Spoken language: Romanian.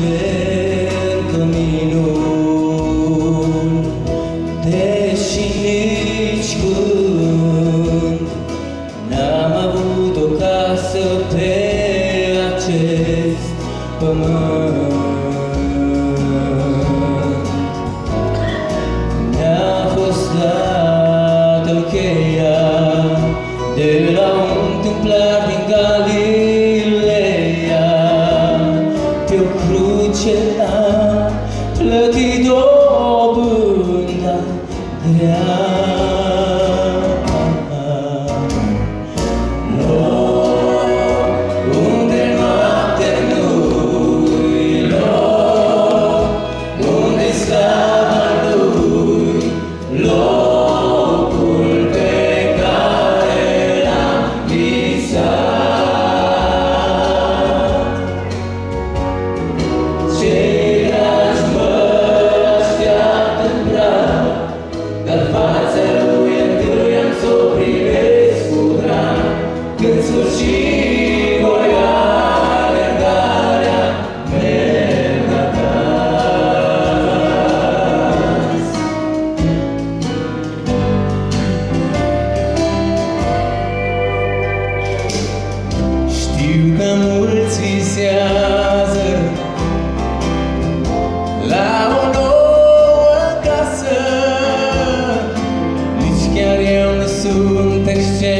cer că minuni, deși nici când n-am avut o casă pe acest pământ. sunteks see